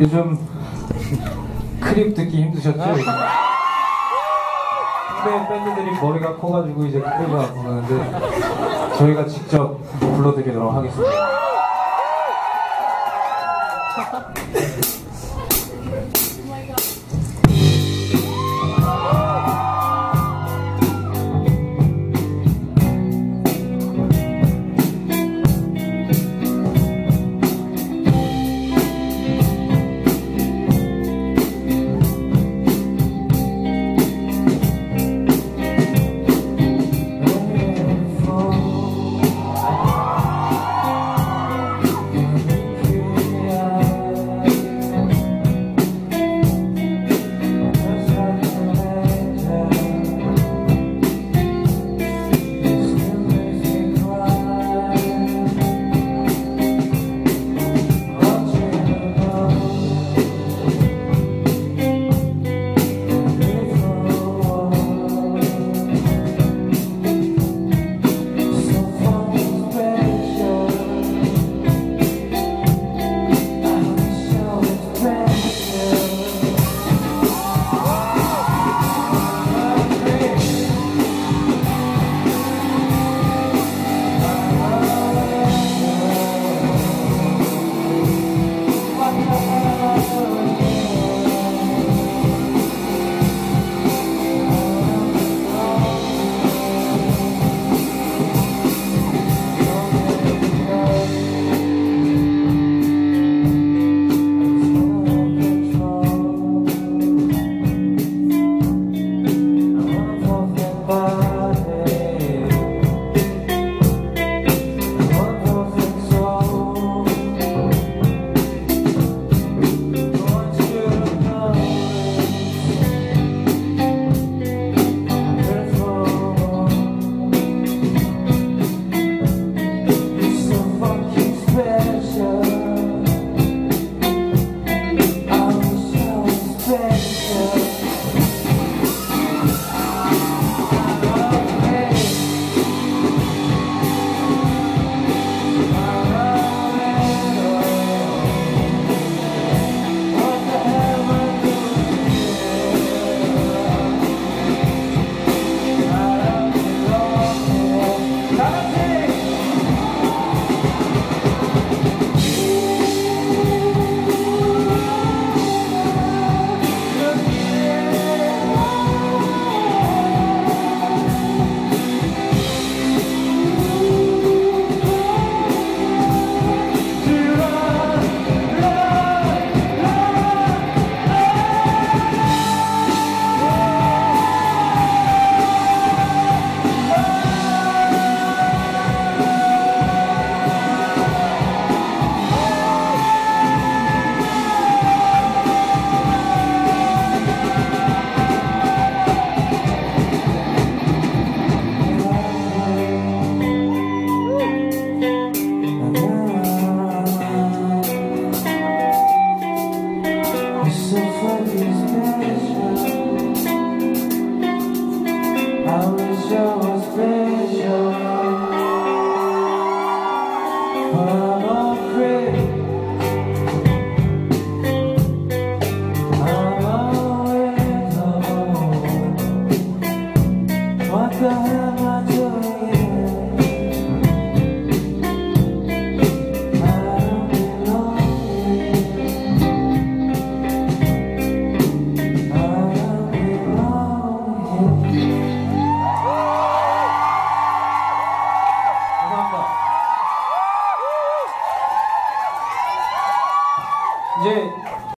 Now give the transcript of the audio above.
요즘 크립 듣기 힘드셨죠? 후배 밴드들이 머리가 커가지고 이제 크립을 안 부르는데 저희가 직접 불러드리도록 하겠습니다. Amen. I wish I was special. But I'm afraid I'm always alone What the hell?